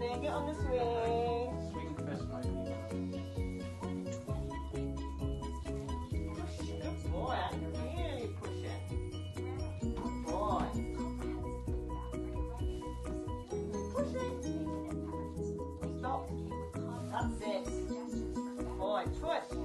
then get on the swing. Swing fest, my people. Push, good boy. Really push it. Good boy. Push it. Stop. That's it. Good boy. Push.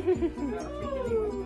やった!